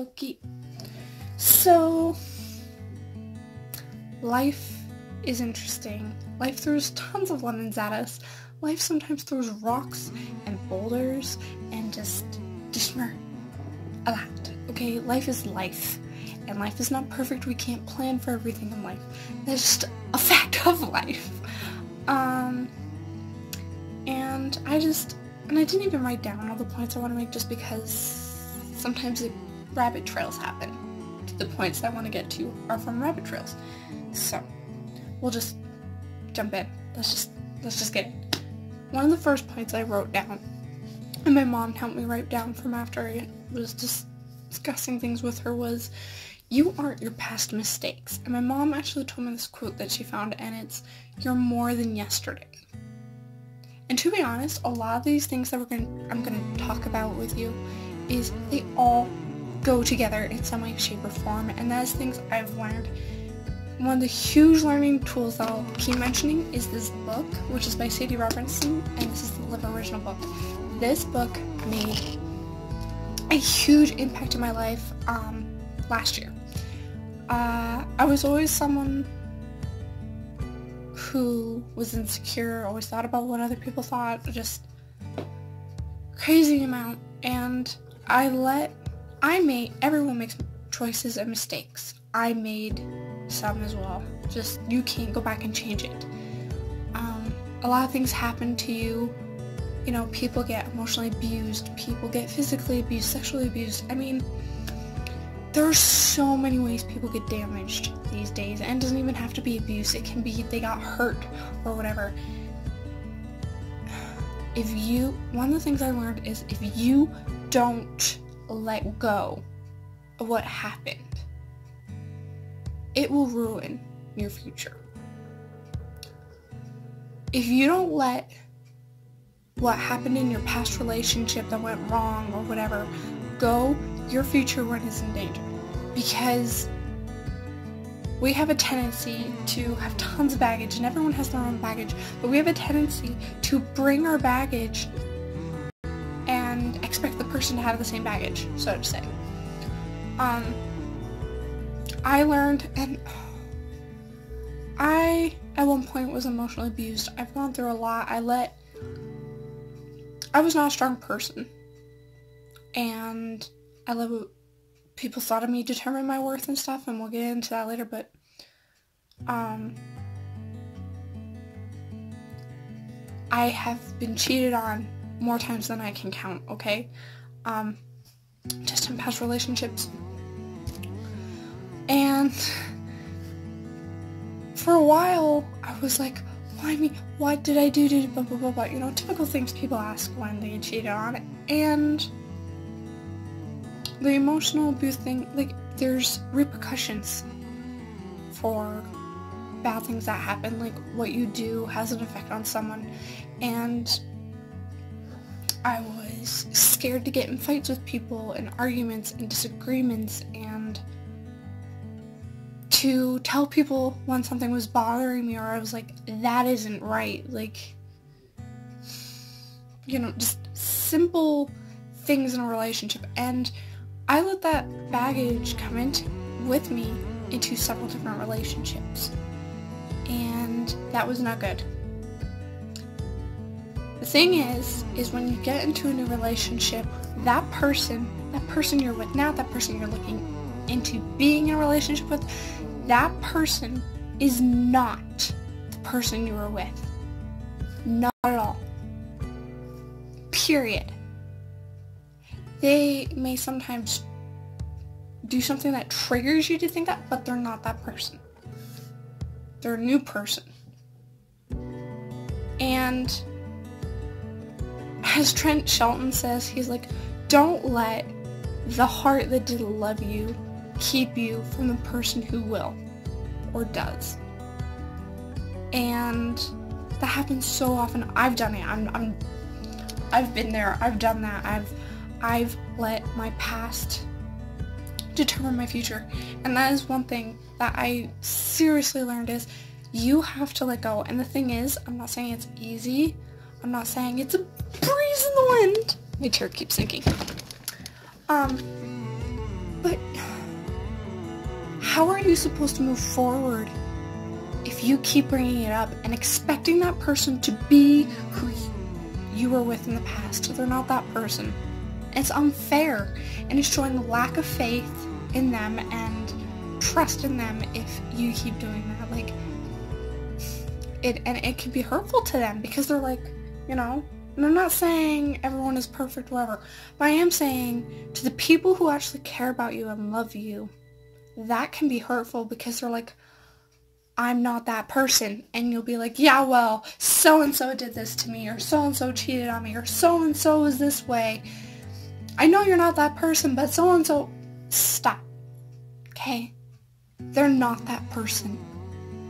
dokie. So, life is interesting. Life throws tons of lemons at us. Life sometimes throws rocks and boulders and just, just a lot. Okay, life is life. And life is not perfect. We can't plan for everything in life. That's just a fact of life. Um, and I just, and I didn't even write down all the points I want to make just because sometimes the rabbit trails happen. The points I want to get to are from rabbit trails. So, we'll just jump in. Let's just, let's just get it. One of the first points I wrote down, and my mom helped me write down from after I was just discussing things with her was, you aren't your past mistakes. And my mom actually told me this quote that she found, and it's, you're more than yesterday. And to be honest, a lot of these things that we're gonna, I'm going to talk about with you is they all go together in some way, shape, or form. And that's things I've learned. One of the huge learning tools that I'll keep mentioning is this book, which is by Sadie Robertson, and this is the Live Original book. This book made a huge impact in my life um, last year. Uh, I was always someone who was insecure, always thought about what other people thought, just crazy amount. And I let, I made, everyone makes choices and mistakes. I made some as well. Just, you can't go back and change it. Um, a lot of things happen to you. You know, people get emotionally abused, people get physically abused, sexually abused. I mean, there are so many ways people get damaged these days and it doesn't even have to be abuse it can be they got hurt or whatever if you one of the things i learned is if you don't let go of what happened. It will ruin your future. If you don't let what happened in your past relationship that went wrong or whatever go your future one is in danger. Because we have a tendency to have tons of baggage and everyone has their own baggage but we have a tendency to bring our baggage person to have the same baggage so to say. Um i learned and i at one point was emotionally abused. I've gone through a lot. I let i was not a strong person. And I love what people thought of me determine my worth and stuff, and we'll get into that later, but, um, I have been cheated on more times than I can count, okay? Um, just in past relationships. And for a while, I was like, why me? What did I do to blah, blah, blah, blah? You know, typical things people ask when they cheated on. And the emotional abuse thing, like, there's repercussions for bad things that happen. Like, what you do has an effect on someone. And I was scared to get in fights with people and arguments and disagreements and to tell people when something was bothering me or I was like, that isn't right. Like, you know, just simple things in a relationship. And I let that baggage come into with me into several different relationships. And that was not good. The thing is, is when you get into a new relationship, that person, that person you're with now, that person you're looking into being in a relationship with, that person is not the person you were with. Not at all. Period they may sometimes do something that triggers you to think that, but they're not that person. They're a new person. And as Trent Shelton says, he's like, don't let the heart that didn't love you keep you from the person who will or does. And that happens so often. I've done it. I'm, I'm I've been there. I've done that. I've I've let my past determine my future. And that is one thing that I seriously learned is you have to let go. And the thing is, I'm not saying it's easy. I'm not saying it's a breeze in the wind. My chair keeps sinking. Um, But how are you supposed to move forward if you keep bringing it up and expecting that person to be who you were with in the past? They're not that person. It's unfair and it's showing a lack of faith in them and trust in them if you keep doing that. Like, it and it can be hurtful to them because they're like, you know, and I'm not saying everyone is perfect, whatever, but I am saying to the people who actually care about you and love you, that can be hurtful because they're like, I'm not that person. And you'll be like, yeah, well, so-and-so did this to me, or so-and-so cheated on me, or so-and-so is this way. I know you're not that person, but so-and-so, stop. Okay? They're not that person.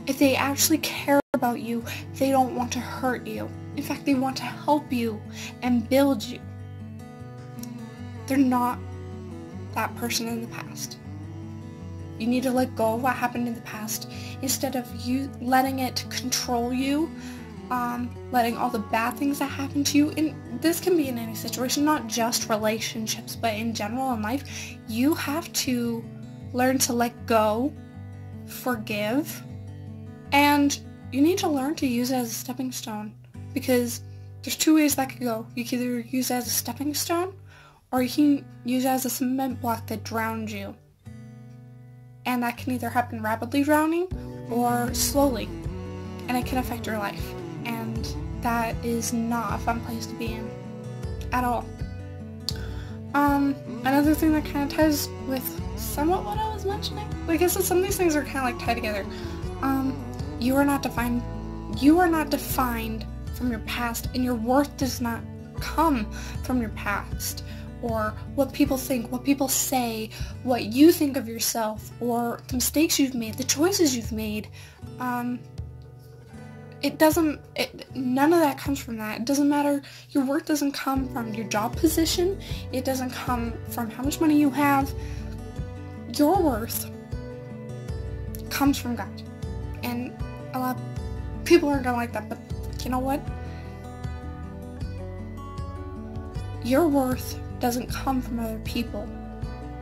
If they actually care about you, they don't want to hurt you. In fact, they want to help you and build you. They're not that person in the past. You need to let go of what happened in the past instead of you letting it control you, um, letting all the bad things that happen to you. And this can be in any situation, not just relationships, but in general in life. You have to learn to let go, forgive, and you need to learn to use it as a stepping stone because there's two ways that could go. You can either use it as a stepping stone or you can use it as a cement block that drowns you and that can either happen rapidly drowning or slowly, and it can affect your life. And that is not a fun place to be in at all. Um, another thing that kind of ties with somewhat what I was mentioning, I guess some of these things are kind of like tied together. Um, you are not defined. You are not defined from your past, and your worth does not come from your past or what people think, what people say, what you think of yourself, or the mistakes you've made, the choices you've made. Um, it doesn't, it, none of that comes from that. It doesn't matter, your worth doesn't come from your job position, it doesn't come from how much money you have. Your worth comes from God. And a lot of people aren't gonna like that, but you know what? Your worth doesn't come from other people.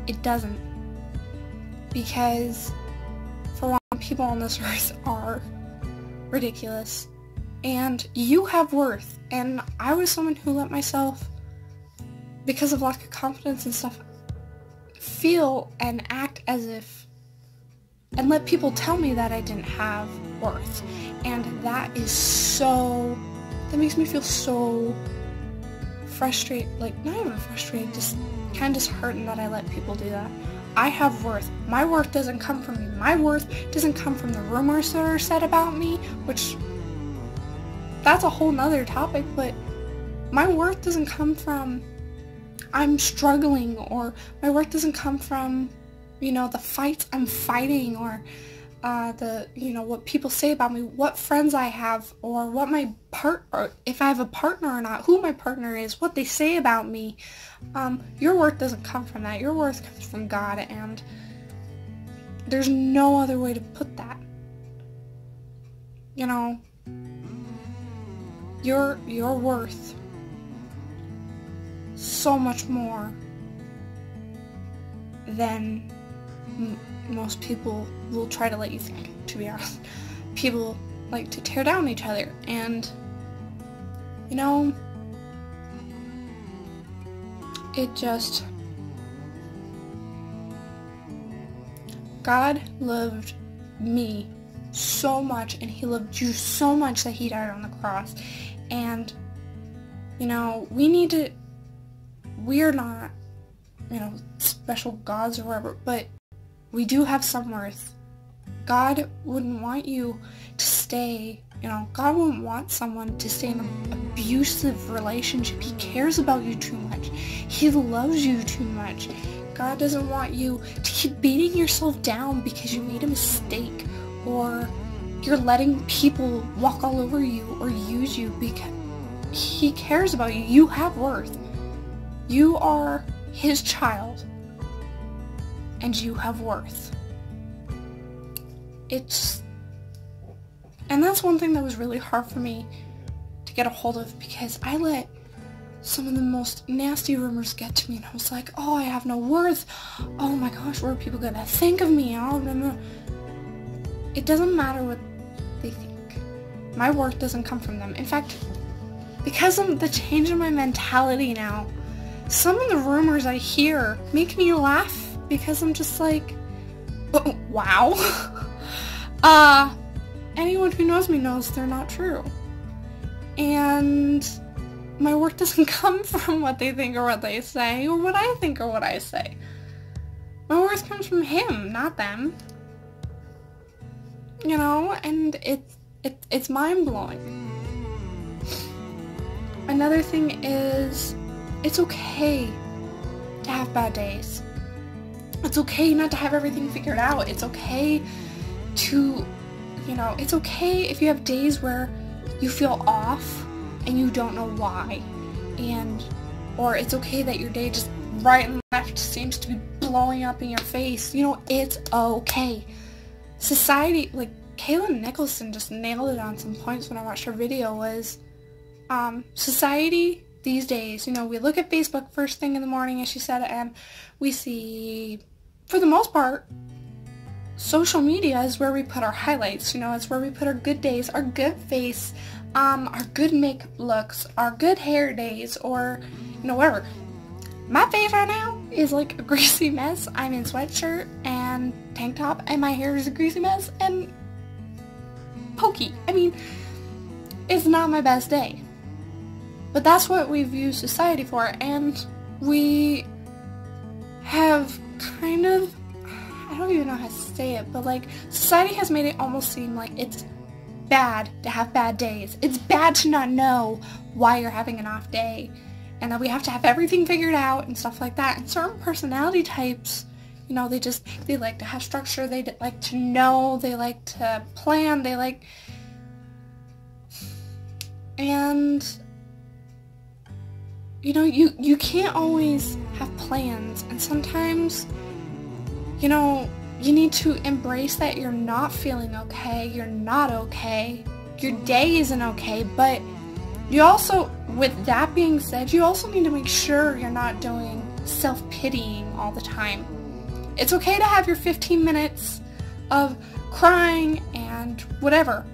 It doesn't. Because, for one, people on this earth are ridiculous. And you have worth. And I was someone who let myself, because of lack of confidence and stuff, feel and act as if, and let people tell me that I didn't have worth. And that is so, that makes me feel so frustrated, like not even frustrated, just kind of disheartened that I let people do that. I have worth. My worth doesn't come from me. My worth doesn't come from the rumors that are said about me, which that's a whole nother topic, but my worth doesn't come from I'm struggling or my worth doesn't come from, you know, the fights I'm fighting or uh, the you know what people say about me, what friends I have, or what my part, or if I have a partner or not, who my partner is, what they say about me. Um, your worth doesn't come from that. Your worth comes from God, and there's no other way to put that. You know, your your worth so much more than most people will try to let you think, to be honest. People like to tear down each other, and, you know, it just... God loved me so much, and he loved you so much that he died on the cross. And, you know, we need to... We're not, you know, special gods or whatever, but we do have some worth. God wouldn't want you to stay, you know, God wouldn't want someone to stay in an abusive relationship. He cares about you too much. He loves you too much. God doesn't want you to keep beating yourself down because you made a mistake or you're letting people walk all over you or use you because he cares about you. You have worth. You are his child and you have worth. It's... And that's one thing that was really hard for me to get a hold of because I let some of the most nasty rumors get to me and I was like, oh, I have no worth. Oh my gosh, what are people gonna think of me? Oh. It doesn't matter what they think. My worth doesn't come from them. In fact, because of the change in my mentality now, some of the rumors I hear make me laugh because I'm just like, oh, wow. uh, anyone who knows me knows they're not true. And my work doesn't come from what they think or what they say or what I think or what I say. My worth comes from him, not them. You know, and it's it, it's mind-blowing. Another thing is it's okay to have bad days. It's okay not to have everything figured out. It's okay to, you know, it's okay if you have days where you feel off and you don't know why. And, or it's okay that your day just right and left seems to be blowing up in your face. You know, it's okay. Society, like, Kaylin Nicholson just nailed it on some points when I watched her video was, um, society these days, you know, we look at Facebook first thing in the morning, as she said, and we see, for the most part, social media is where we put our highlights, you know, it's where we put our good days, our good face, um, our good makeup looks, our good hair days, or, you know, whatever. My face right now is like a greasy mess. I'm in sweatshirt and tank top, and my hair is a greasy mess and pokey. I mean, it's not my best day. But that's what we view society for, and we have kind of, I don't even know how to say it, but like, society has made it almost seem like it's bad to have bad days. It's bad to not know why you're having an off day, and that we have to have everything figured out and stuff like that. And certain personality types, you know, they just, they like to have structure, they like to know, they like to plan, they like, and you know, you, you can't always have plans, and sometimes, you know, you need to embrace that you're not feeling okay, you're not okay, your day isn't okay, but you also, with that being said, you also need to make sure you're not doing self-pitying all the time. It's okay to have your 15 minutes of crying and whatever,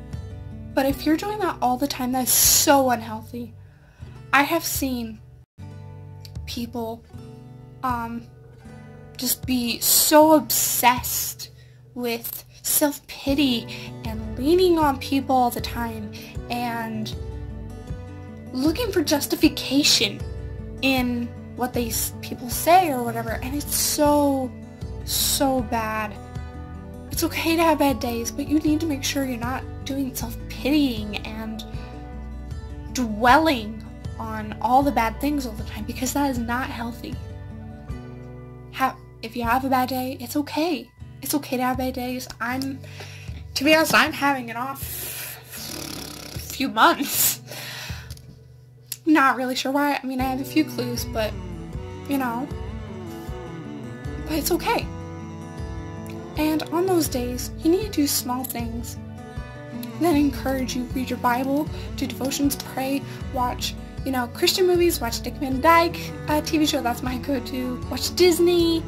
but if you're doing that all the time, that's so unhealthy. I have seen people um, just be so obsessed with self-pity and leaning on people all the time and looking for justification in what they people say or whatever and it's so so bad it's okay to have bad days but you need to make sure you're not doing self-pitying and dwelling on all the bad things all the time because that is not healthy. Ha- if you have a bad day, it's okay. It's okay to have bad days. I'm, to be honest, I'm having an off a few months. Not really sure why. I mean, I have a few clues, but, you know, but it's okay. And on those days, you need to do small things that encourage you. Read your Bible, do devotions, pray, watch you know, Christian movies, watch Dick Van Dyke uh, TV show, that's my go-to. Watch Disney,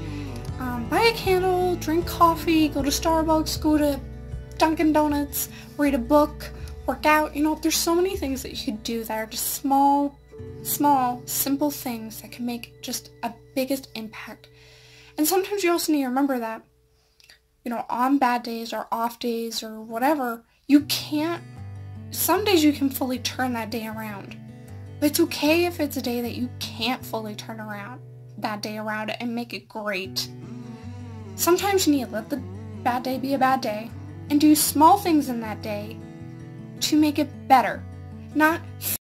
buy a candle, drink coffee, go to Starbucks, go to Dunkin' Donuts, read a book, work out. You know, there's so many things that you could do that are just small, small, simple things that can make just a biggest impact. And sometimes you also need to remember that, you know, on bad days or off days or whatever, you can't, some days you can fully turn that day around. But it's okay if it's a day that you can't fully turn around that day around and make it great. Sometimes you need to let the bad day be a bad day and do small things in that day to make it better. Not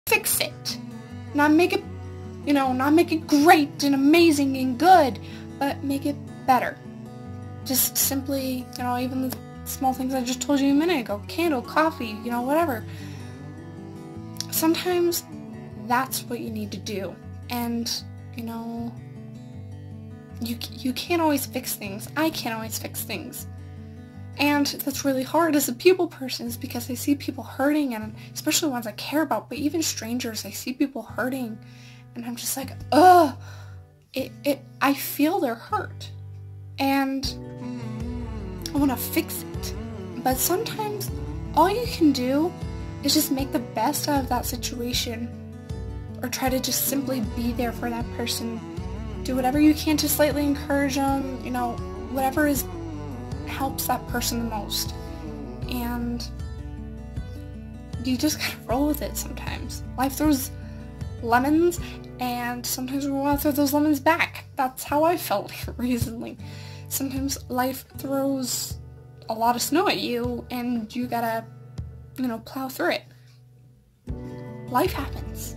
fix it. Not make it, you know, not make it great and amazing and good, but make it better. Just simply, you know, even the small things I just told you a minute ago. Candle, coffee, you know, whatever. Sometimes that's what you need to do. And, you know, you, you can't always fix things. I can't always fix things. And that's really hard as a people person is because I see people hurting and especially ones I care about, but even strangers, I see people hurting and I'm just like, ugh, it, it, I feel their hurt, and I want to fix it. But sometimes all you can do is just make the best out of that situation or try to just simply be there for that person. Do whatever you can to slightly encourage them, you know, whatever is helps that person the most. And you just gotta roll with it sometimes. Life throws lemons and sometimes we want to throw those lemons back. That's how I felt recently. Sometimes life throws a lot of snow at you and you gotta, you know, plow through it. Life happens.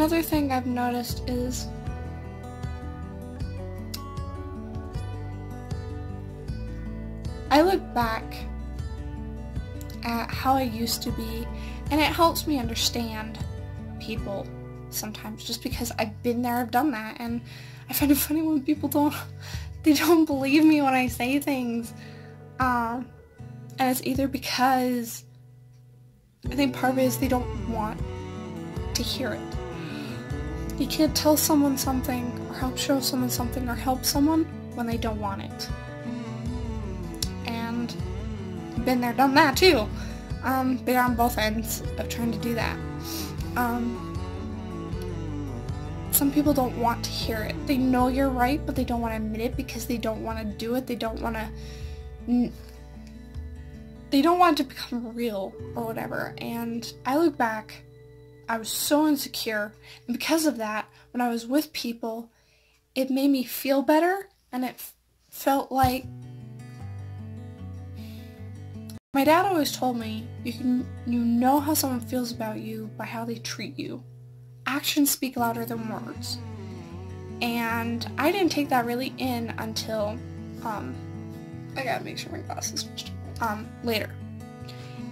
Another thing I've noticed is I look back at how I used to be and it helps me understand people sometimes just because I've been there, I've done that, and I find it funny when people don't, they don't believe me when I say things. Um, and it's either because I think part of it is they don't want to hear it. You can't tell someone something or help show someone something or help someone when they don't want it. And been there, done that too. Um, been on both ends of trying to do that. Um, some people don't want to hear it. They know you're right, but they don't want to admit it because they don't want to do it. They don't want to... They don't want to become real or whatever. And I look back, I was so insecure. And because of that, when I was with people, it made me feel better and it felt like my dad always told me you can you know how someone feels about you by how they treat you. Actions speak louder than words. And I didn't take that really in until um I gotta make sure my glasses. Um, later.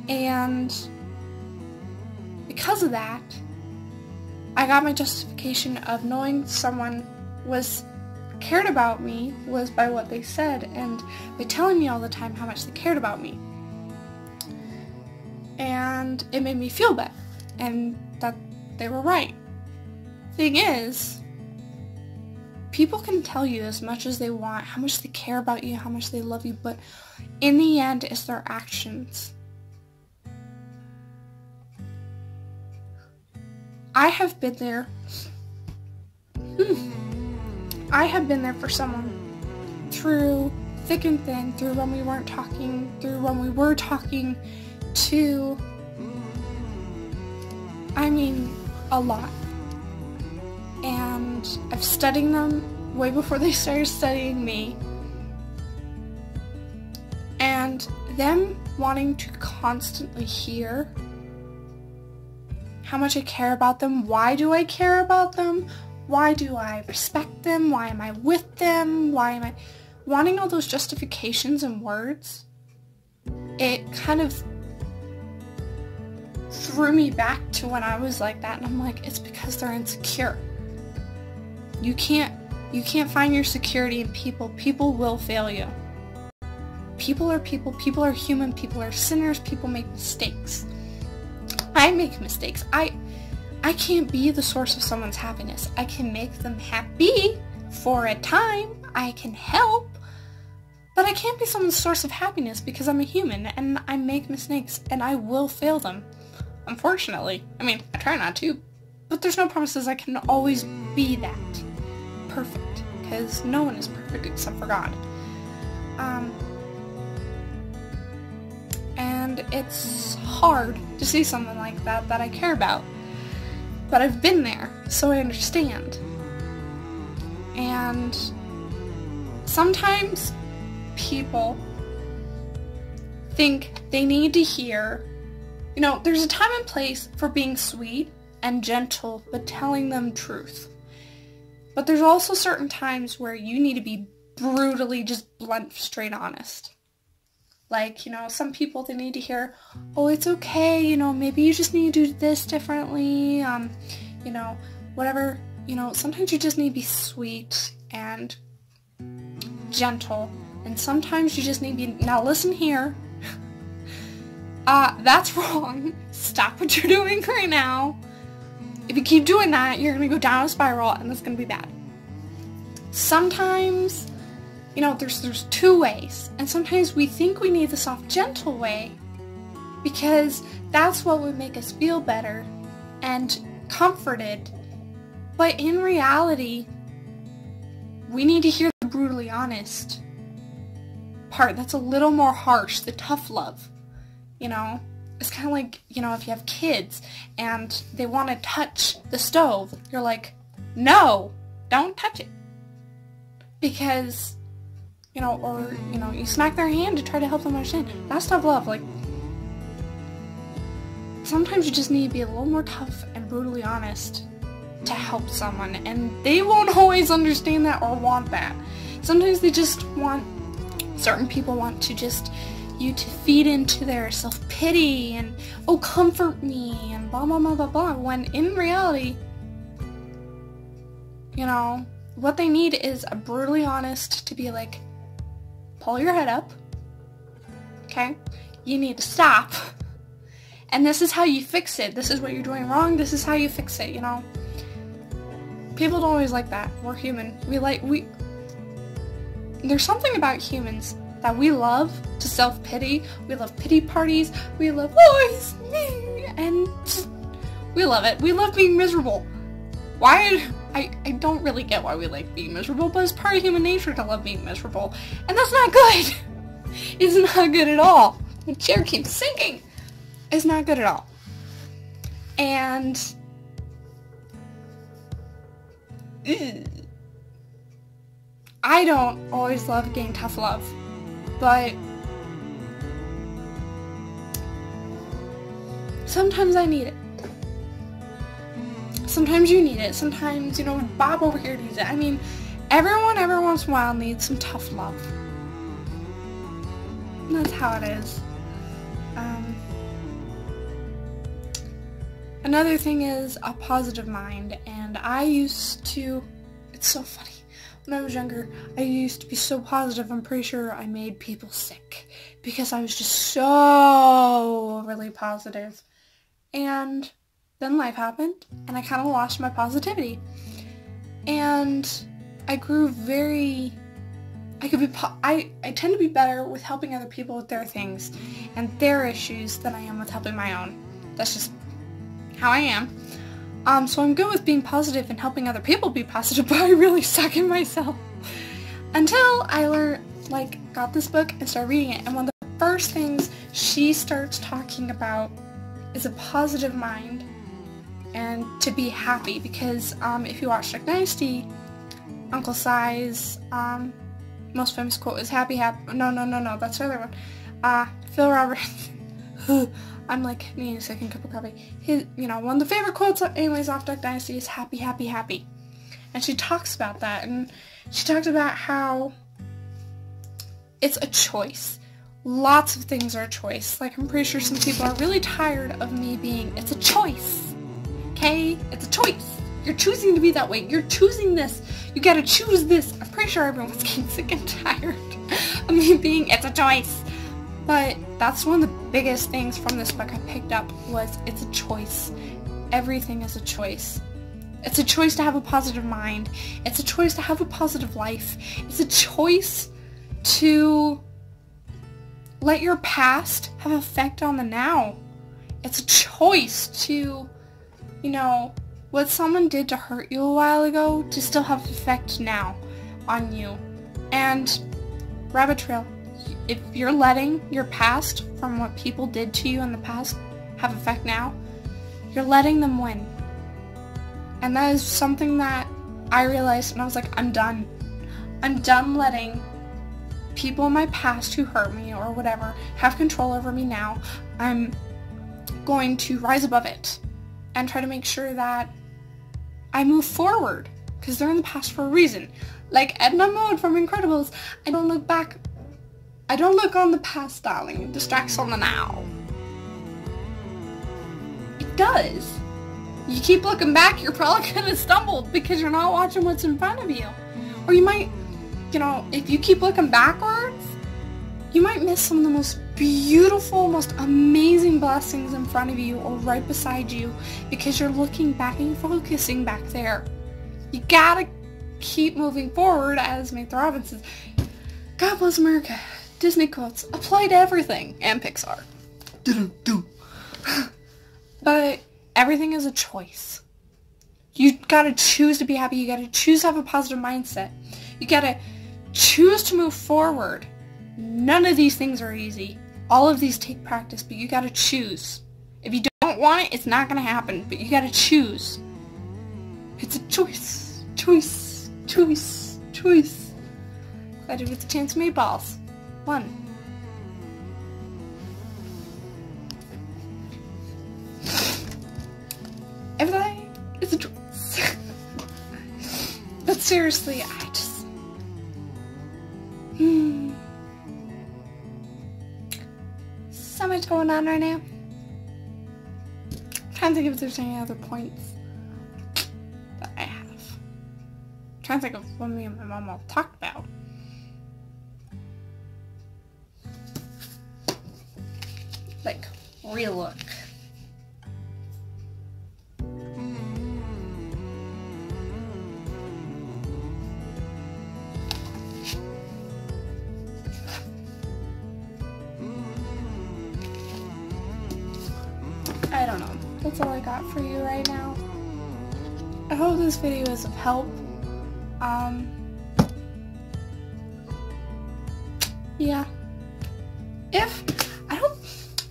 And because of that, I got my justification of knowing someone was cared about me was by what they said and by telling me all the time how much they cared about me and it made me feel better and that they were right. Thing is, people can tell you as much as they want, how much they care about you, how much they love you, but in the end, it's their actions. I have been there. Hmm. I have been there for someone through thick and thin, through when we weren't talking, through when we were talking, to, I mean, a lot. And I've studied them way before they started studying me. And them wanting to constantly hear how much I care about them, why do I care about them, why do I respect them, why am I with them, why am I... Wanting all those justifications and words, it kind of threw me back to when I was like that and I'm like it's because they're insecure. You can't you can't find your security in people. People will fail you. People are people. People are human. People are sinners. People make mistakes. I make mistakes. I I can't be the source of someone's happiness. I can make them happy for a time. I can help. But I can't be someone's source of happiness because I'm a human and I make mistakes and I will fail them. Unfortunately. I mean, I try not to, but there's no promises I can always be that perfect, because no one is perfect except for God. Um, it's hard to see someone like that that I care about. But I've been there, so I understand. And sometimes people think they need to hear you know, there's a time and place for being sweet and gentle, but telling them truth. But there's also certain times where you need to be brutally just blunt, straight honest. Like, you know, some people, they need to hear, oh, it's okay, you know, maybe you just need to do this differently, um, you know, whatever, you know, sometimes you just need to be sweet and gentle And sometimes you just need to be, now listen here. Uh, that's wrong. Stop what you're doing right now. If you keep doing that, you're going to go down a spiral and that's going to be bad. Sometimes, you know, there's, there's two ways. And sometimes we think we need the soft, gentle way because that's what would make us feel better and comforted. But in reality, we need to hear the brutally honest part that's a little more harsh, the tough love. You know? It's kind of like, you know, if you have kids and they want to touch the stove, you're like, no, don't touch it. Because, you know, or, you know, you smack their hand to try to help them understand. That's tough love. Like, sometimes you just need to be a little more tough and brutally honest to help someone and they won't always understand that or want that. Sometimes they just want certain people want to just you to feed into their self-pity and oh comfort me and blah blah blah blah blah when in reality you know what they need is a brutally honest to be like pull your head up okay you need to stop and this is how you fix it this is what you're doing wrong this is how you fix it you know people don't always like that we're human we like we there's something about humans that we love to self-pity. We love pity parties. We love, oh, it's me. And we love it. We love being miserable. Why? I, I don't really get why we like being miserable, but it's part of human nature to love being miserable. And that's not good. It's not good at all. The chair keeps sinking. It's not good at all. And... I don't always love getting tough love but sometimes I need it. Sometimes you need it. Sometimes, you know, Bob over here needs it. I mean, everyone every once in a while needs some tough love. That's how it is. Um, another thing is a positive mind, and I used to, it's so funny, when I was younger, I used to be so positive, I'm pretty sure I made people sick because I was just so really positive. And then life happened and I kind of lost my positivity. And I grew very I could be I I tend to be better with helping other people with their things and their issues than I am with helping my own. That's just how I am. Um, so I'm good with being positive and helping other people be positive, but I really suck in myself. Until I learned, like, got this book and started reading it, and one of the first things she starts talking about is a positive mind and to be happy, because um, if you watch Duck Dynasty, Uncle Si's um, most famous quote is happy, happy, no, no, no, no, that's the other one. Uh, Phil Robertson I'm like needing a second cup of coffee. His, you know, one of the favorite quotes, anyways, off Duck Dynasty is "Happy, happy, happy," and she talks about that, and she talks about how it's a choice. Lots of things are a choice. Like I'm pretty sure some people are really tired of me being. It's a choice. Okay, it's a choice. You're choosing to be that way. You're choosing this. You gotta choose this. I'm pretty sure everyone's getting sick and tired of me being. It's a choice. But that's one of the biggest things from this book I picked up was it's a choice. Everything is a choice. It's a choice to have a positive mind. It's a choice to have a positive life. It's a choice to let your past have effect on the now. It's a choice to, you know, what someone did to hurt you a while ago to still have effect now on you. And rabbit trail if you're letting your past from what people did to you in the past have effect now, you're letting them win. And that is something that I realized and I was like, I'm done. I'm done letting people in my past who hurt me or whatever have control over me now. I'm going to rise above it and try to make sure that I move forward because they're in the past for a reason. Like Edna Mode from Incredibles, I don't look back I don't look on the past, darling. It distracts on the now. It does. You keep looking back, you're probably gonna stumble because you're not watching what's in front of you. Or you might, you know, if you keep looking backwards, you might miss some of the most beautiful, most amazing blessings in front of you or right beside you because you're looking back and focusing back there. You gotta keep moving forward, as Samantha Robbins says. God bless America. Disney quotes apply to everything and Pixar. but everything is a choice. You gotta choose to be happy. You gotta choose to have a positive mindset. You gotta choose to move forward. None of these things are easy. All of these take practice, but you gotta choose. If you don't want it, it's not gonna happen, but you gotta choose. It's a choice. Choice. Choice. Choice. Glad get the chance to make balls. One. Everything is a choice. but seriously, I just... going on right now. I'm trying to think if there's any other points that I have. I'm trying to think of what me and my mom all talked about. Like, real look. This video is of help. Um, yeah. If, I don't,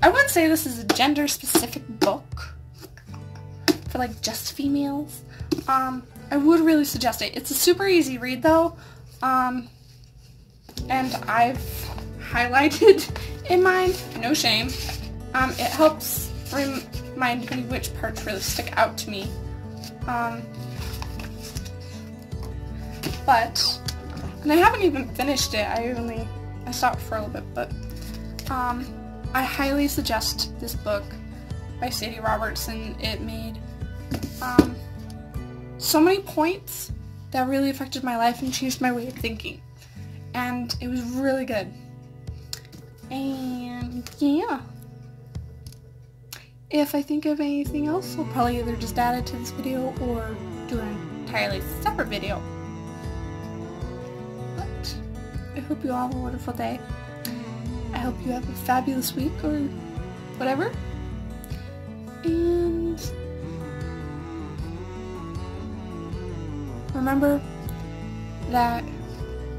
I wouldn't say this is a gender specific book for like just females. Um, I would really suggest it. It's a super easy read though. Um, and I've highlighted in mine, no shame. Um, it helps remind me which parts really stick out to me. Um, but, and I haven't even finished it, I only, I stopped for a little bit, but, um, I highly suggest this book by Sadie Robertson. It made, um, so many points that really affected my life and changed my way of thinking. And it was really good. And, yeah. If I think of anything else, I'll probably either just add it to this video or do an entirely separate video. I hope you all have a wonderful day. I hope you have a fabulous week or whatever. And remember that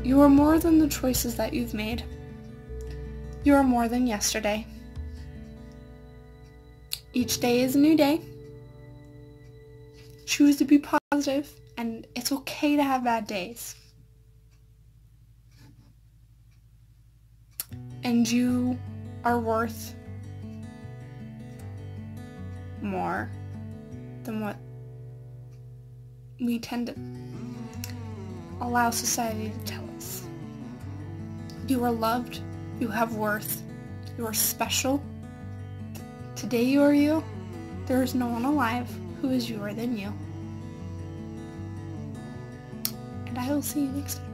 you are more than the choices that you've made. You are more than yesterday. Each day is a new day. Choose to be positive, and it's okay to have bad days. And you are worth more than what we tend to allow society to tell us. You are loved, you have worth, you are special, Today you are you. There is no one alive who is youer than you. And I will see you next time.